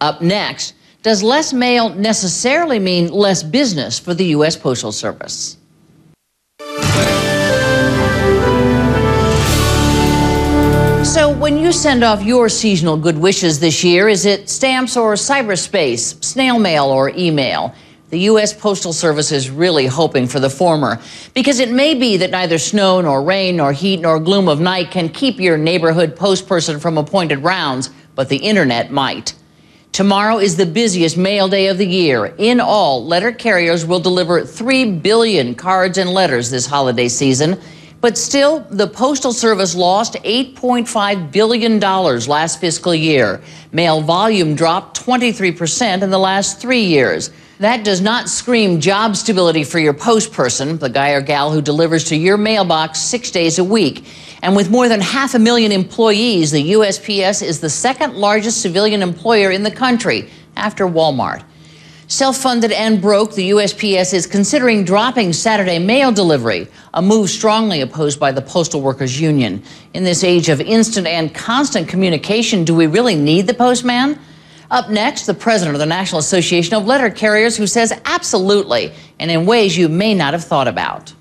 Up next, does less mail necessarily mean less business for the U.S. Postal Service? So, when you send off your seasonal good wishes this year, is it stamps or cyberspace, snail mail or email? The U.S. Postal Service is really hoping for the former because it may be that neither snow nor rain nor heat nor gloom of night can keep your neighborhood postperson from appointed rounds, but the internet might. Tomorrow is the busiest mail day of the year. In all, letter carriers will deliver 3 billion cards and letters this holiday season. But still, the Postal Service lost $8.5 billion last fiscal year. Mail volume dropped 23% in the last three years. That does not scream job stability for your post person, the guy or gal who delivers to your mailbox six days a week. And with more than half a million employees, the USPS is the second largest civilian employer in the country after Walmart. Self funded and broke, the USPS is considering dropping Saturday mail delivery, a move strongly opposed by the Postal Workers Union. In this age of instant and constant communication, do we really need the postman? Up next, the president of the National Association of Letter Carriers, who says absolutely, and in ways you may not have thought about.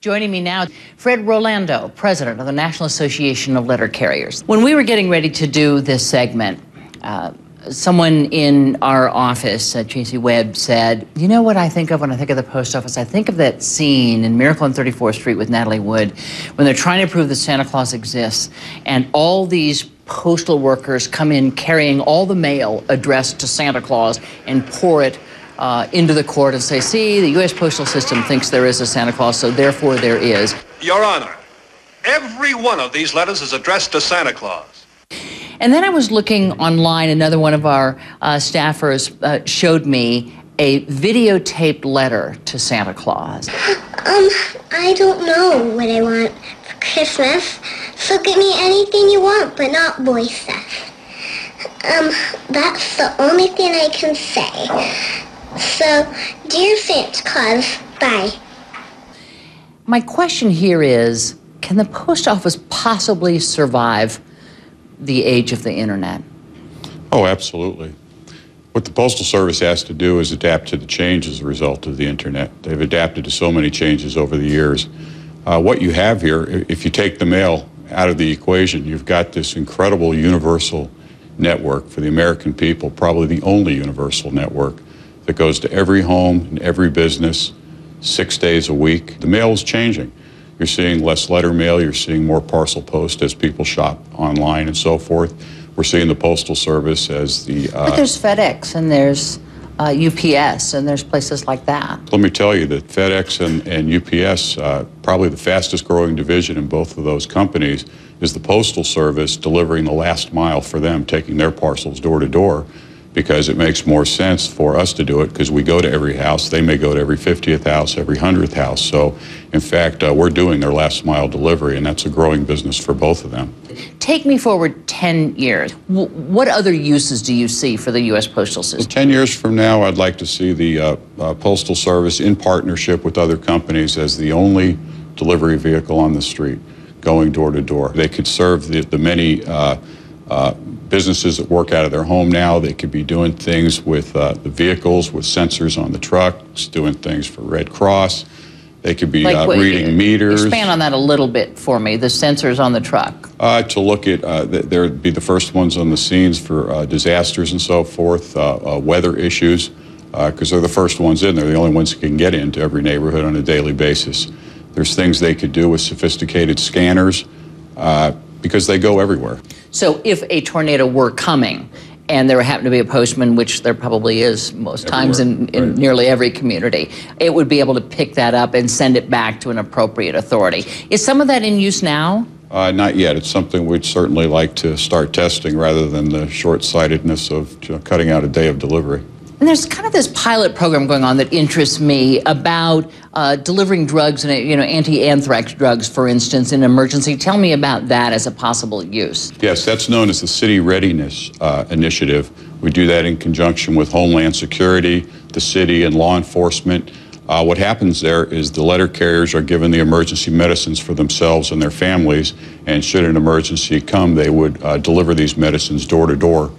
Joining me now, Fred Rolando, president of the National Association of Letter Carriers. When we were getting ready to do this segment, uh, someone in our office, uh, Tracy Webb, said, You know what I think of when I think of the post office? I think of that scene in Miracle on 34th Street with Natalie Wood when they're trying to prove that Santa Claus exists, and all these postal workers come in carrying all the mail addressed to Santa Claus and pour it uh, into the court and say, see, the U.S. postal system thinks there is a Santa Claus, so therefore there is. Your Honor, every one of these letters is addressed to Santa Claus. And then I was looking online, another one of our uh, staffers uh, showed me a videotaped letter to Santa Claus. Um, I don't know what I want for Christmas. So get me anything you want, but not boy stuff. Um, that's the only thing I can say. So, dear Santa Claus, bye. My question here is, can the post office possibly survive the age of the internet? Oh, absolutely. What the Postal Service has to do is adapt to the change as a result of the internet. They've adapted to so many changes over the years. Uh, what you have here, if you take the mail out of the equation. You've got this incredible universal network for the American people, probably the only universal network that goes to every home and every business six days a week. The mail is changing. You're seeing less letter mail, you're seeing more parcel post as people shop online and so forth. We're seeing the Postal Service as the. Uh, but there's FedEx and there's uh, UPS, and there's places like that. Let me tell you that FedEx and, and UPS, uh, probably the fastest growing division in both of those companies, is the Postal Service delivering the last mile for them, taking their parcels door to door because it makes more sense for us to do it because we go to every house. They may go to every 50th house, every 100th house. So, in fact, uh, we're doing their last mile delivery, and that's a growing business for both of them. Take me forward 10 years. W- what other uses do you see for the U.S. Postal System? Well, 10 years from now, I'd like to see the uh, uh, Postal Service in partnership with other companies as the only delivery vehicle on the street going door to door. They could serve the, the many uh, uh, businesses that work out of their home now. They could be doing things with uh, the vehicles, with sensors on the trucks, doing things for Red Cross. They could be like, uh, reading meters. Expand on that a little bit for me. The sensors on the truck. Uh, to look at, uh, they'd be the first ones on the scenes for uh, disasters and so forth, uh, uh, weather issues, because they're the first ones in. They're the only ones who can get into every neighborhood on a daily basis. There's things they could do with sophisticated scanners because they go everywhere. So if a tornado were coming and there happened to be a postman, which there probably is most Everywhere, times in, in right. nearly every community, it would be able to pick that up and send it back to an appropriate authority. Is some of that in use now? Uh, not yet. It's something we'd certainly like to start testing rather than the short sightedness of you know, cutting out a day of delivery. And there's kind of this pilot program going on that interests me about uh, delivering drugs and you know anti-anthrax drugs, for instance, in emergency. Tell me about that as a possible use. Yes, that's known as the City Readiness uh, Initiative. We do that in conjunction with Homeland Security, the city, and law enforcement. Uh, what happens there is the letter carriers are given the emergency medicines for themselves and their families, and should an emergency come, they would uh, deliver these medicines door to door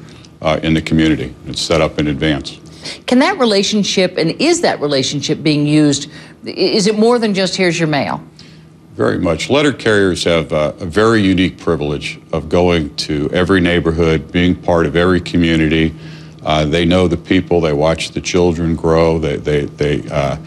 uh, in the community. It's set up in advance. Can that relationship, and is that relationship being used? Is it more than just here's your mail? Very much. Letter carriers have uh, a very unique privilege of going to every neighborhood, being part of every community. Uh, they know the people, they watch the children grow, they, they, they, uh,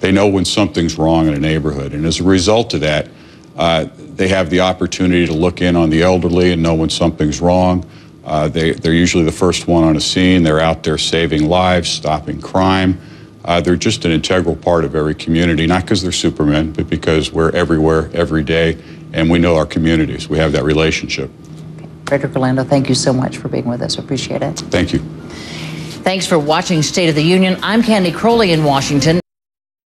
they know when something's wrong in a neighborhood. And as a result of that, uh, they have the opportunity to look in on the elderly and know when something's wrong. Uh, they, they're usually the first one on a scene. They're out there saving lives, stopping crime. Uh, they're just an integral part of every community, not because they're supermen, but because we're everywhere, every day, and we know our communities. We have that relationship. Fredric Rolando, thank you so much for being with us. Appreciate it. Thank you. Thanks for watching State of the Union. I'm Candy Crowley in Washington.